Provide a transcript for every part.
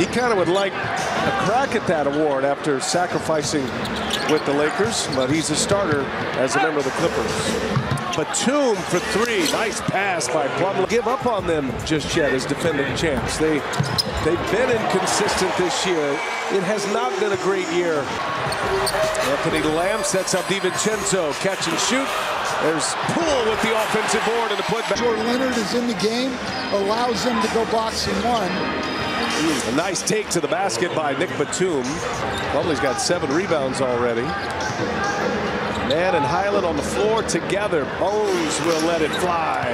He kind of would like a crack at that award after sacrificing with the Lakers, but he's a starter as a member of the Clippers. Batum for three. Nice pass by Plumlee. Give up on them just yet as defending champs. They, they've been inconsistent this year. It has not been a great year. Anthony Lamb sets up DiVincenzo. Catch and shoot. There's Poole with the offensive board and the putback. Jordan Leonard is in the game, allows them to go boxing one. A nice take to the basket by Nick Batum. Plumlee's got seven rebounds already. Mann and Hyland on the floor together. Bones will let it fly.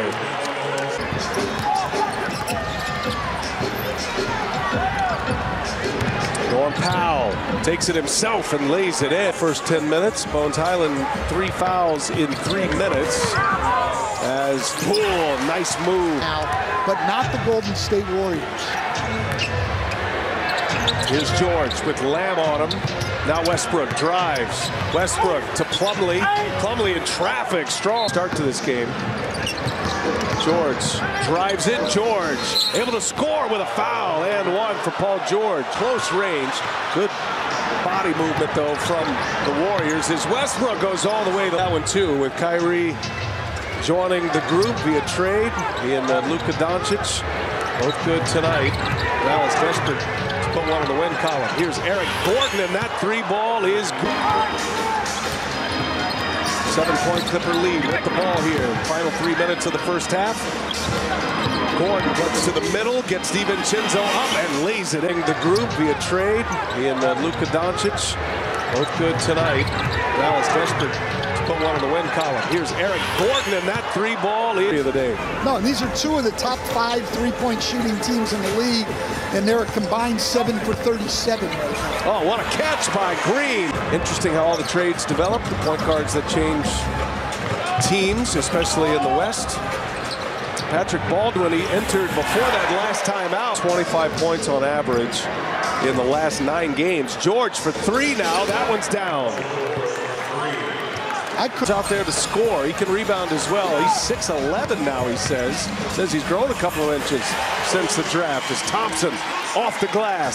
Norm Powell takes it himself and lays it in. First 10 minutes. Bones Hyland, three fouls in three minutes. As Poole, nice move. Now, but not the Golden State Warriors. Here's George with Lamb on him. Now Westbrook drives. Westbrook to Plumlee. Plumlee in traffic. Strong start to this game. George drives in. George able to score with a foul and one for Paul George. Close range. Good body movement though from the Warriors as Westbrook goes all the way to that one too with Kyrie joining the group via trade. He and uh, Luka Doncic both good tonight. Dallas desperate to put one in the win column. Here's Eric Gordon, and that three ball is good. Seven-point Clipper lead with the ball here. Final three minutes of the first half. Gordon gets to the middle, gets DiVincenzo up and lays it in the group via trade. He and uh, Luka Doncic both good tonight. Dallas desperate to put one in the win column. Here's Eric Gordon, and that three ball of the day. No, and these are two of the top five three-point shooting teams in the league, and they're a combined seven for 37 right now. Oh, what a catch by Green. Interesting how all the trades develop, the point guards that change teams, especially in the West. Patrick Baldwin, he entered before that last time out. 25 points on average in the last nine games. George for three now. That one's down. I could out there to score. He can rebound as well. He's 6'11 now, he says. Says he's grown a couple of inches since the draft as Thompson off the glass.